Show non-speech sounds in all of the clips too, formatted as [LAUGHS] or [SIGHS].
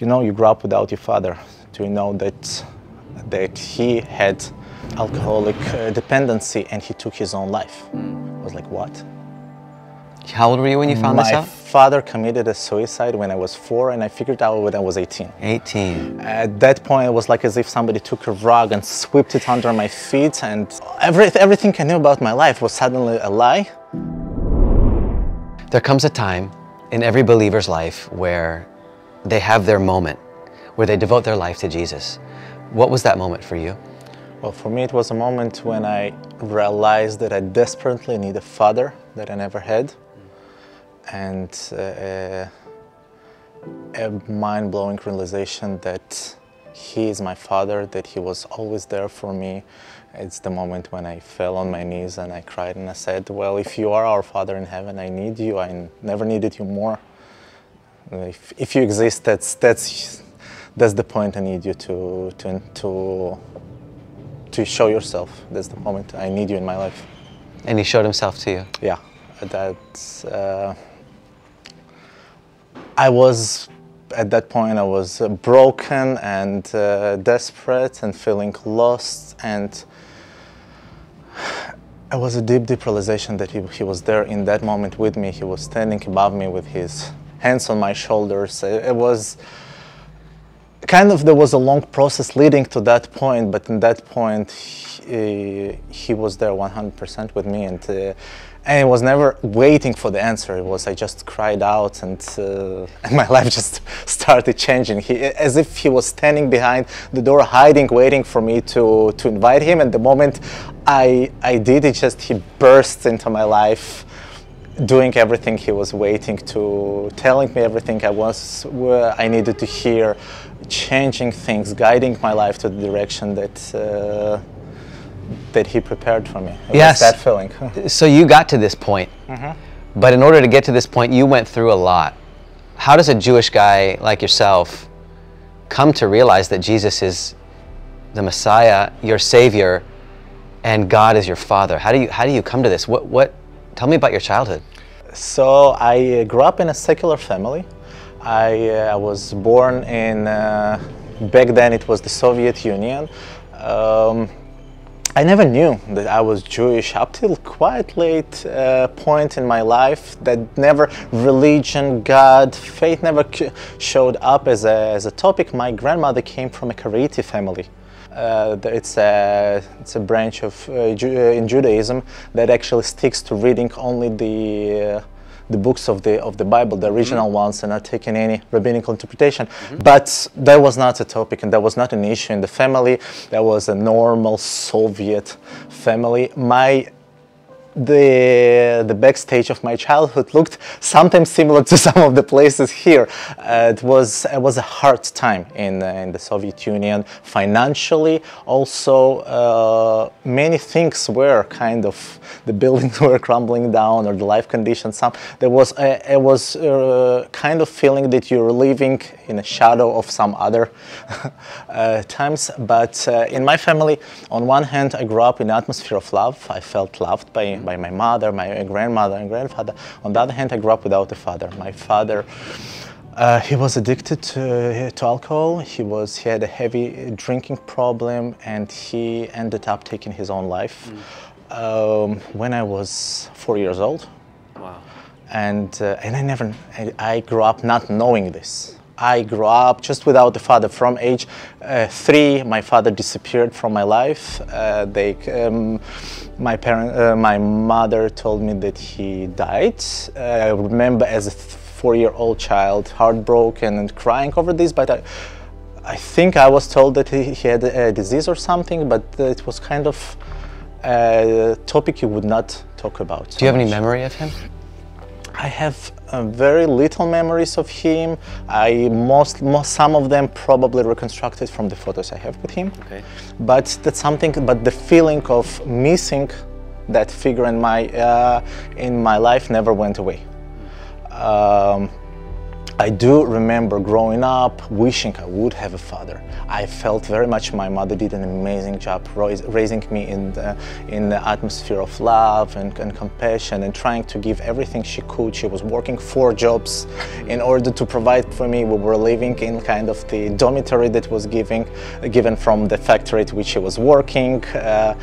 you know, you grew up without your father. Do you know that that he had alcoholic uh, dependency and he took his own life? I was like, what? How old were you when you found My this out? My father committed a suicide when I was four, and I figured out when I was 18. 18. At that point, it was like as if somebody took a rug and swept it under my feet, and every, everything I knew about my life was suddenly a lie. There comes a time in every believer's life where they have their moment, where they devote their life to Jesus. What was that moment for you? Well, for me, it was a moment when I realized that I desperately need a father that I never had, and uh, a mind-blowing realization that he is my father, that he was always there for me. It's the moment when I fell on my knees and I cried and I said, "Well, if you are our Father in heaven, I need you. I never needed you more. If, if you exist, that's that's that's the point I need you to to to." to show yourself. That's the moment I need you in my life. And he showed himself to you. Yeah, that's. Uh, I was at that point. I was uh, broken and uh, desperate and feeling lost, and [SIGHS] it was a deep, deep realization that he, he was there in that moment with me. He was standing above me with his hands on my shoulders. It, it was kind of there was a long process leading to that point, but in that point, he, he was there 100% with me, and uh, and it was never waiting for the answer. It was I just cried out, and uh, [LAUGHS] and my life just started changing. He, as if he was standing behind the door, hiding, waiting for me to to invite him. And the moment I I did, it just he burst into my life doing everything he was waiting to, telling me everything I was I needed to hear, changing things, guiding my life to the direction that uh, that he prepared for me. It Yes. that feeling. So you got to this point, but in order to get to this point, you went through a lot. How does a Jewish guy like yourself come to realize that Jesus is the Messiah, your Savior, and God is your Father? How do you how do you come to this? What what? Tell me about your childhood. So I uh, grew up in a secular family. I, uh, was born in, uh, back then it was the Soviet Union. Um, I never knew that I was Jewish up till quite late uh, point in my life. That never religion, God, faith never showed up as a, as a topic. My grandmother came from a Karaite family. Uh, it's a it's a branch of uh, Ju- uh, in Judaism that actually sticks to reading only the uh, the books of the of the Bible, the original ones, and not taking any rabbinical interpretation. But that was not a topic, and that was not an issue in the family. That was a normal Soviet family. My the the backstage of my childhood looked sometimes similar to [LAUGHS] some of the places here. Uh, it was it was a hard time in uh, in the Soviet Union financially. Also, uh, many things were kind of the buildings [LAUGHS] were crumbling down or the life conditions. Some there was a, it was uh, kind of feeling that you're living in a shadow of some other [LAUGHS] uh, times. But uh, in my family, on one hand, I grew up in an atmosphere of love. I felt loved by, by my mother, my grandmother, and grandfather. On the other hand, I grew up without a father. My father. Uh, he was addicted to, to alcohol. He was he had a heavy drinking problem, and he ended up taking his own life um, when I was four years old Wow. and uh, and I never I, I grew up not knowing this. I grew up just without a father. From age uh, three, my father disappeared from my life. Uh, they, um, my parent, uh, my mother told me that he died. Uh, I remember as a four-year-old child, heartbroken and crying over this. But I, I think I was told that he, he had a disease or something. But it was kind of a topic you would not talk about. Do you have any memory of him? I have uh, very little memories of him. I most, most some of them probably reconstructed from the photos I have with him. Okay. But that's something. But the feeling of missing that figure in my uh, in my life never went away. Um, I do remember growing up wishing I would have a father. I felt very much my mother did an amazing job raising me in the, in the atmosphere of love and, and compassion and trying to give everything she could. She was working four jobs in order to provide for me. We were living in kind of the dormitory that was giving, given from the factory to which she was working. Uh,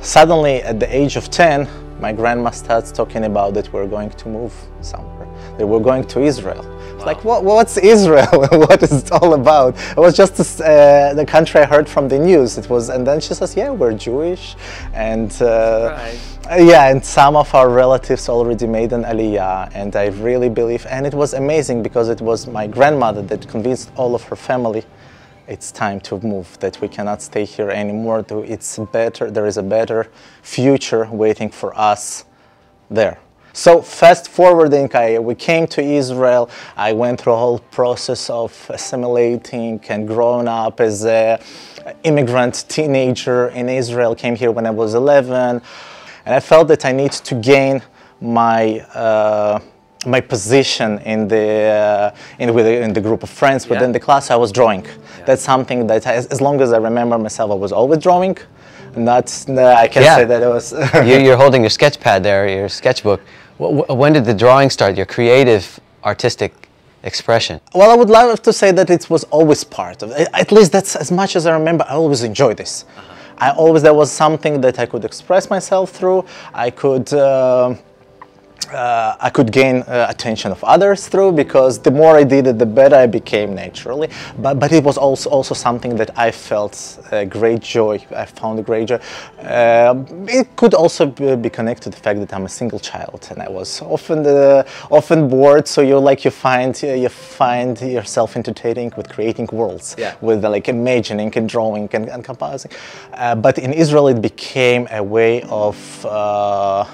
suddenly, at the age of 10, my grandma starts talking about that we're going to move somewhere, that we're going to Israel. Wow. Like, what, what's Israel? [LAUGHS] what is it all about? It was just uh, the country I heard from the news. It was, and then she says, yeah, we're Jewish, and uh, right. yeah, and some of our relatives already made an aliyah, and I really believe, and it was amazing because it was my grandmother that convinced all of her family it's time to move, that we cannot stay here anymore. It's better, there is a better future waiting for us there. So fast forwarding, I, we came to Israel. I went through a whole process of assimilating and growing up as a immigrant teenager in Israel. Came here when I was 11, and I felt that I need to gain my uh, my position in the uh, in, in the group of friends within yeah. the class. I was drawing. Yeah. That's something that, I, as long as I remember myself, I was always drawing. Not, I can yeah. say that it was. you're [LAUGHS] holding your sketch pad there, your sketchbook. When did the drawing start? Your creative, artistic expression? Well, I would love to say that it was always part of it. At least that's as much as I remember. I always enjoyed this. Uh -huh. I always there was something that I could express myself through. I could. Uh, uh, I could gain uh, attention of others through because the more I did it, the better I became naturally. But, but it was also, also something that I felt a great joy. I found a great joy. Uh, it could also be connected to the fact that I'm a single child and I was often the, often bored. So you like you find you find yourself entertaining with creating worlds, yeah. with like imagining and drawing and, and composing. Uh, but in Israel, it became a way of uh,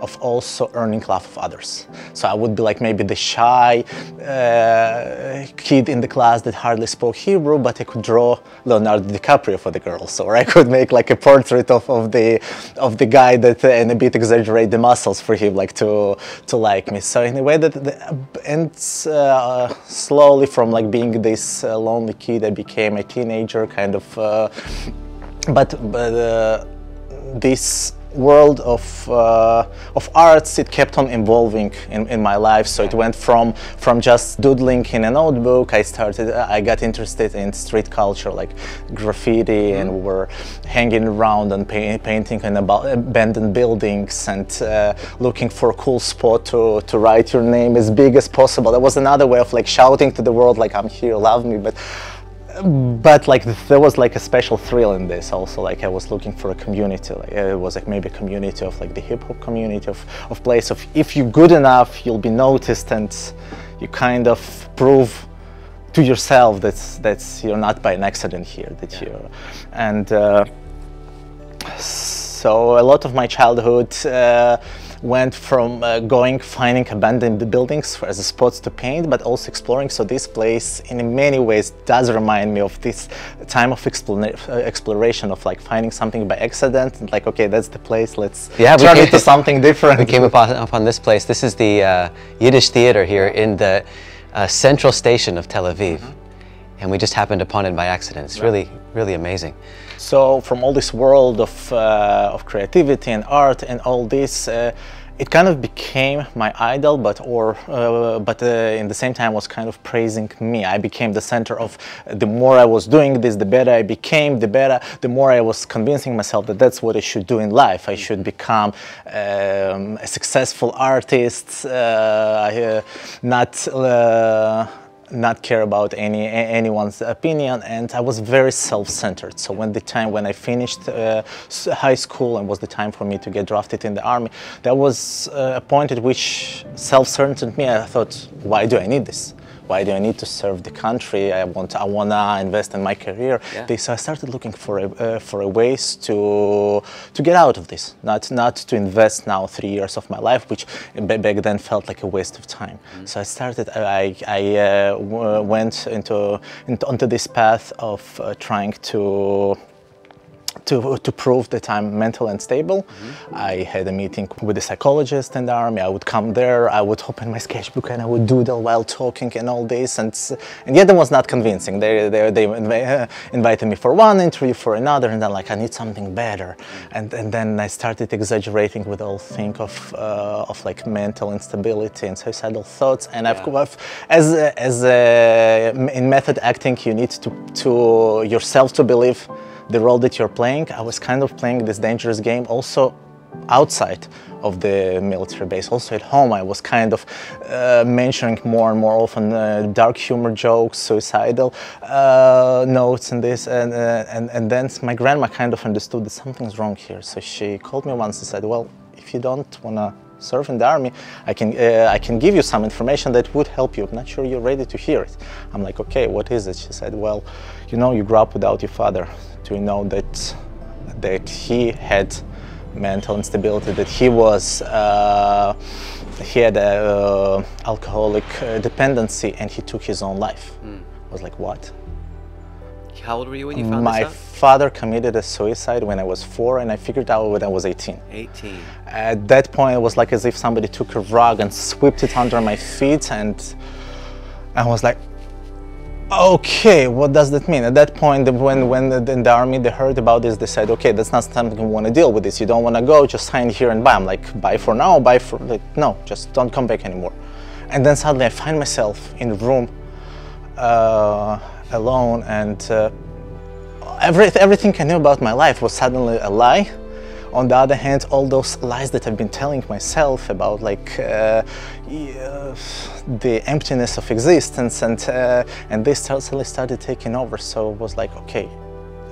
of also earning love of others. So I would be like maybe the shy uh, kid in the class that hardly spoke Hebrew, but I could draw Leonardo DiCaprio for the girls, or I could make like a portrait of, of the of the guy that uh, and a bit exaggerate the muscles for him, like to to like me. So in a way that the, and uh, slowly from like being this uh, lonely kid, I became a teenager, kind of. Uh, but but uh, this world of, uh, of arts, it kept on evolving in, in my life. So it went from, from just doodling in a notebook, I started, I got interested in street culture like graffiti and we were hanging around and painting in abandoned buildings and uh, looking for a cool spot to, to write your name as big as possible. That was another way of like shouting to the world like I'm here, love me. But but like there was like a special thrill in this also like i was looking for a community like it was like maybe a community of like the hip-hop community of, of place of if you're good enough you'll be noticed and you kind of prove to yourself that that's you're not by an accident here that yeah. you and uh, so a lot of my childhood uh, went from uh, going, finding abandoned buildings as spots to paint, but also exploring. So this place in many ways does remind me of this time of uh, exploration of like finding something by accident and like, okay, that's the place, let's yeah, turn it to something different. We came upon, upon this place. This is the uh, Yiddish theater here in the uh, central station of Tel Aviv. Mm -hmm. And we just happened upon it by accident. It's right. really, really amazing. So from all this world of, uh, of creativity and art and all this, uh, it kind of became my idol, but or uh, but uh, in the same time was kind of praising me. I became the center of. The more I was doing this, the better I became. The better, the more I was convincing myself that that's what I should do in life. I should become um, a successful artist, uh, uh not uh, not care about any anyone's opinion and I was very self-centered. So when the time when I finished uh, high school and was the time for me to get drafted in the army that was uh, a point at which self-centered me I thought why do I need this why do I need to serve the country? I want I wanna invest in my career. Yeah. So I started looking for a, uh, for a ways to to get out of this, not not to invest now three years of my life, which back then felt like a waste of time. Mm. So I started. I I uh, went into, into onto this path of uh, trying to to, to prove that I'm mental and stable. I had a meeting with a psychologist in the army. I would come there, I would open my sketchbook and I would doodle while talking and all this. And, and yet it was not convincing. They, they, they [LAUGHS] invited me for one interview, for another, and then like, I need something better. And, and then I started exaggerating with all thing of, uh, of like mental instability and suicidal thoughts. And I've, I've as, as uh, in method acting, you need to, to yourself to believe the role that you're playing. I was kind of playing this dangerous game also outside of the military base. Also at home, I was kind of uh, mentioning more and more often uh, dark humor jokes, suicidal uh, notes, and this. And, uh, and and then my grandma kind of understood that something's wrong here. So she called me once and said, "Well, if you don't wanna." Serve in the army, I can uh, I can give you some information that would help you. I'm not sure you're ready to hear it. I'm like, okay, what is it? She said, well, you know, you grew up without your father. Do you know that that he had mental instability, that he was uh, he had a uh, alcoholic uh, dependency, and he took his own life. I was like, what? How old were you when you found My father committed a suicide when I was four, and I figured out when I was 18. 18. At that point, it was like as if somebody took a rug and swept it under my feet, and I was like, okay, what does that mean? At that point, when, when the, in the army they heard about this, they said, okay, that's not something you want to deal with this. You don't want to go, just sign here and bye. I'm like, bye for now, bye for, like, no, just don't come back anymore. And then suddenly I find myself in a room uh, alone and uh, every, everything I knew about my life was suddenly a lie. On the other hand, all those lies that I've been telling myself about, like uh, uh, the emptiness of existence, and uh, and this suddenly started taking over. So it was like, okay,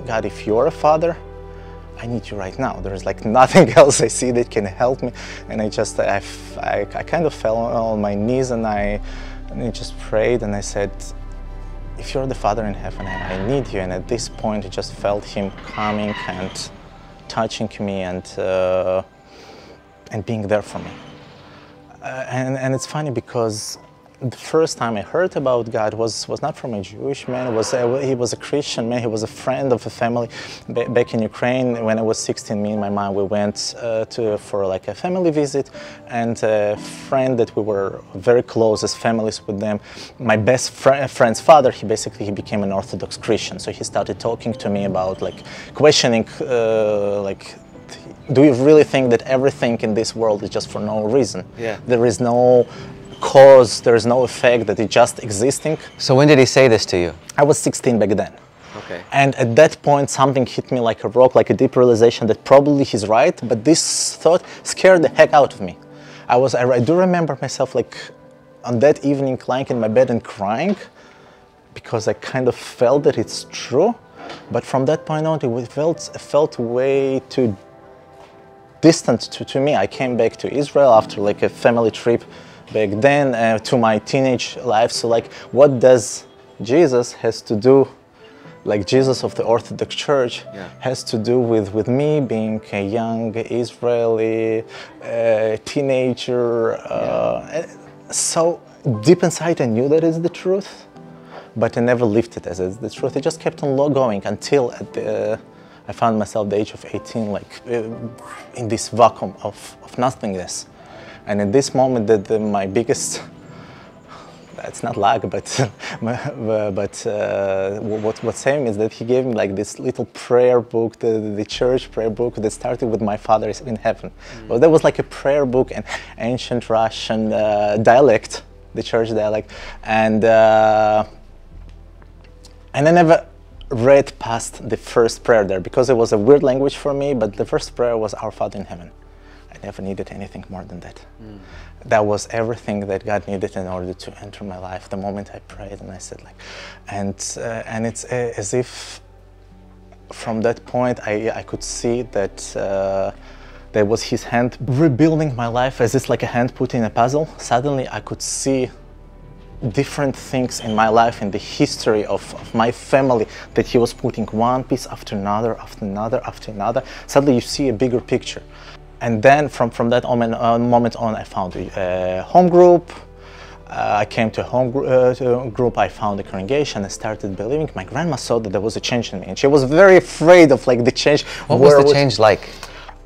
God, if you're a father, I need you right now. There's like [LAUGHS] nothing else I see that can help me, and I just I I kind of fell on my knees and I and I just prayed and I said, if you're the Father in heaven, I, I need you. And at this point, I just felt Him coming and touching me and uh, and being there for me. Uh, and, and it's funny because the first time I heard about God was, was not from a Jewish man. Was a, he was a Christian man. He was a friend of a family ba- back in Ukraine. When I was 16, me and my mom we went uh, to for like a family visit, and a friend that we were very close as families with them. My best fri friend's father, he basically he became an Orthodox Christian. So he started talking to me about like questioning uh, like do you really think that everything in this world is just for no reason? Yeah. There is no cause, there is no effect, that it's just existing. So when did he say this to you? I was 16 back then. Okay. And at that point, something hit me like a rock, like a deep realization that probably he's right, but this thought scared the heck out of me. I was, I, I do remember myself like on that evening lying in my bed and crying because I kind of felt that it's true. But from that point on, it felt, it felt way too distant to, to me. I came back to Israel after like a family trip back then uh, to my teenage life. So like, what does Jesus has to do, like Jesus of the Orthodox Church, Yeah. has to do with, with me being a young Israeli uh, teenager. Uh, So deep inside, I knew that is the truth, but I never lived it as it's the truth. It just kept on going until at the, I found myself at the age of 18, like uh, in this vacuum of, of nothingness. And in this moment, that the, my biggest, it's not luck, but [LAUGHS] but uh, what what's saying is that he gave me like this little prayer book, the, the church prayer book that started with my father is in heaven. Well, that was like a prayer book in ancient Russian uh, dialect, the church dialect, and. Uh, and I never read past the first prayer there because it was a weird language for me, but the first prayer was Our Father in Heaven. Never needed anything more than that. That was everything that God needed in order to enter my life. The moment I prayed and I said like, and uh, and it's uh, as if from that point I, I could see that uh, there was His hand rebuilding my life as it's like a hand put in a puzzle. Suddenly I could see different things in my life in the history of, of my family that he was putting one piece after another after another after another suddenly you see a bigger picture and then from, from that moment, uh, moment on i found a uh, home group uh, I came to a home gr- uh, group. I found a congregation and started believing. My grandma saw that there was a change in me, and she was very afraid of like the change. What was the would- change like?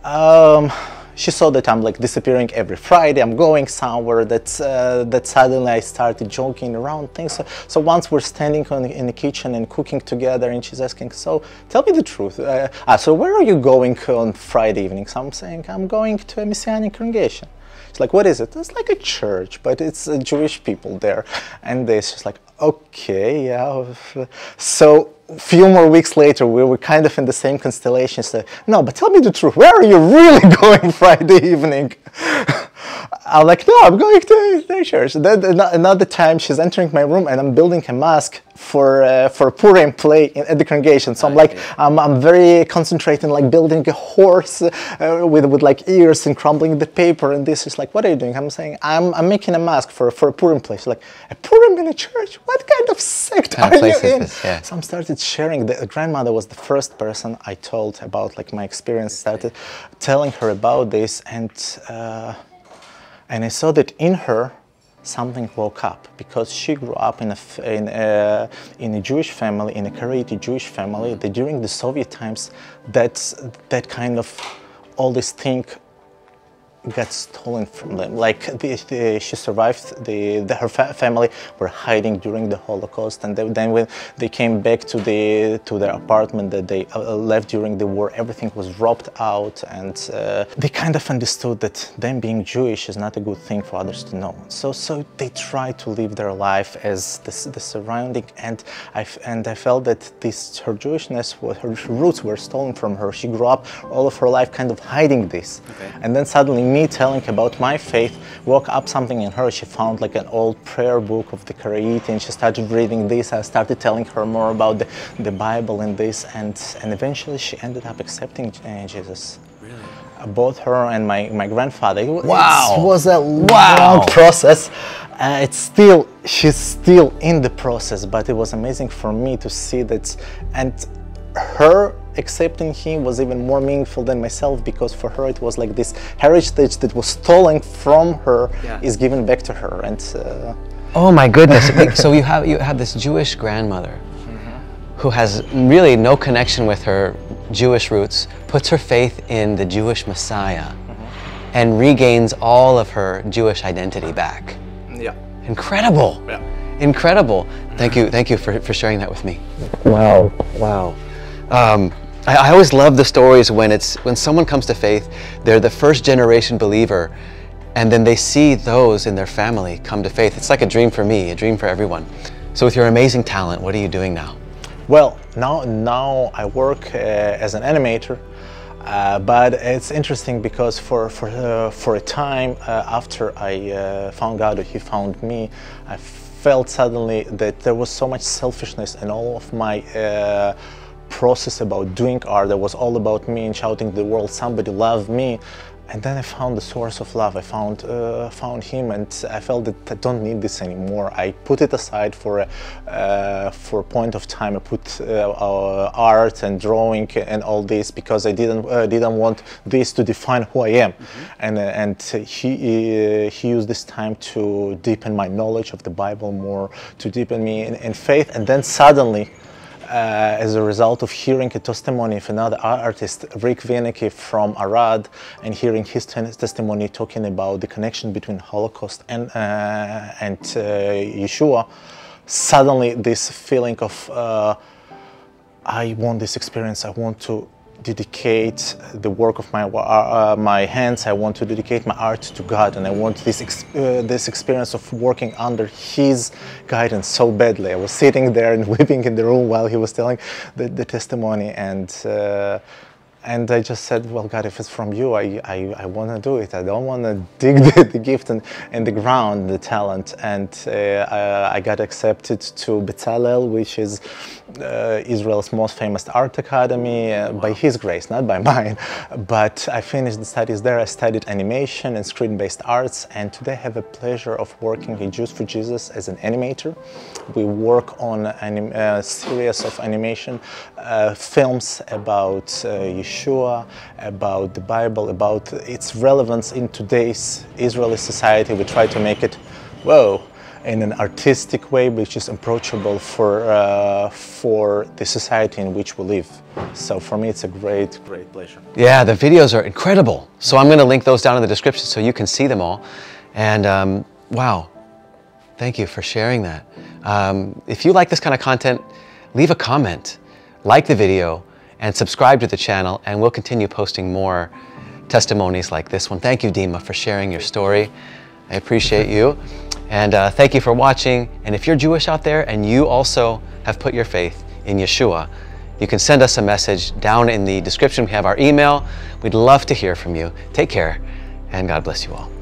um, she saw that I'm like disappearing every Friday. I'm going somewhere. That uh, that suddenly I started joking around things. So, so once we're standing on, in the kitchen and cooking together, and she's asking, "So tell me the truth. Uh, ah, so where are you going on Friday evenings?" I'm saying, "I'm going to a Messianic congregation." She's like, "What is it?" It's like a church, but it's uh, Jewish people there. And this, she's like, "Okay, yeah." So a few more weeks later, we were kind of in the same constellation. So, no, but tell me the truth. Where are you really [LAUGHS] going Friday evening? I'm like, no, I'm going to the church. Then another time, she's entering my room, and I'm building a mask for uh, for Purim play in, at the congregation. So I'm like, I'm, I'm very concentrating, like building a horse uh, with with like ears and crumbling the paper. And this is like, what are you doing? I'm saying, I'm, I'm making a mask for for a Purim play. She's like, a Purim in a church? What kind of sect kind are of you in? this? Yeah. So I started sharing. The grandmother was the first person I told about like my experience. Started telling her about this, and uh, and I saw that in her something woke up because she grew up in a in a, in a Jewish family, in a Karaite Jewish family. That during the Soviet times, that that kind of all this thing got stolen from them. Like [LAUGHS] the, the, she survived, the, the her fa- family were hiding during the Holocaust, and then, then when they came back to the to their apartment that they uh, left during the war, everything was robbed out, and uh, they kind of understood that them being Jewish is not a good thing for others to know. So so they tried to live their life as the, the surrounding, and I and I felt that this her Jewishness, her roots were stolen from her. She grew up all of her life kind of hiding this, and then suddenly me telling about my faith woke up something in her. She found like an old prayer book of the Karaite and she started reading this. I started telling her more about the, the Bible and this and, and eventually she ended up accepting uh, Jesus. Really? both her and my, my grandfather. It, Wow. it was a Wow. long process. Uh, it's still, she's still in the process, but it was amazing for me to see that. And her accepting him was even more meaningful than myself because for her it was like this heritage that was stolen from her Yeah. is given back to her. And uh, Oh my goodness! [LAUGHS] So you have you have this Jewish grandmother who has really no connection with her Jewish roots, puts her faith in the Jewish Messiah, and regains all of her Jewish identity back. yeah. Incredible! Yeah. Incredible! Thank you, thank you for, for sharing that with me. Wow! Wow! Um, I, always love the stories when it's when someone comes to faith, they're the first generation believer, and then they see those in their family come to faith. It's like a dream for me, a dream for everyone. So, with your amazing talent, what are you doing now? Well, now now I work uh, as an animator, uh, but it's interesting because for for uh, for a time uh, after I uh, found God, He found me, I felt suddenly that there was so much selfishness in all of my. Process about doing art that was all about me and shouting to the world somebody love me and then I found the source of love. I found uh, found him, and I felt that I don't need this anymore. I put it aside for a uh, for a point of time. I put uh, art and drawing and all this because I didn't uh, didn't want this to define who I am. And uh, and he uh, he used this time to deepen my knowledge of the Bible more, to deepen me in, in faith, and then suddenly as a result of hearing a testimony of another artist, Rick Wienecke from Arad, and hearing his testimony talking about the connection between Holocaust and uh, and uh, Yeshua, suddenly this feeling of uh, I want this experience. I want to dedicate the work of my uh, my hands. I want to dedicate my art to God, and I want this ex- uh, this experience of working under His guidance so badly. I was sitting there and [LAUGHS] weeping in the room while he was telling the, the testimony, and uh, and I just said, well, God, if it's from you, I, I, I want to do it. I don't want to [LAUGHS] dig the, the gift in, in the ground, the talent. And uh, I, I got accepted to Bezalel, which is uh, Israel's most famous art academy, uh, by his grace, not by [LAUGHS] mine. But I finished the studies there. I studied animation and screen-based arts, and today I have a pleasure of working in Jews for Jesus as an animator. We work on a uh, series of animation uh, films about uh, Yeshua, about the Bible, about its relevance in today's Israeli society. We try to make it, whoa, in an artistic way, which is approachable for uh, for the society in which we live. So for me, it's a great, great pleasure. Yeah, the videos are incredible. So I'm going to link those down in the description so you can see them all. And um, wow, thank you for sharing that. Um, if you like this kind of content, leave a comment, like the video, and subscribe to the channel, and we'll continue posting more testimonies like this one. Thank you, Dima, for sharing your story. I appreciate you. And uh, thank you for watching. And if you're Jewish out there and you also have put your faith in Yeshua, you can send us a message down in the description. We have our email. We'd love to hear from you. Take care, and God bless you all.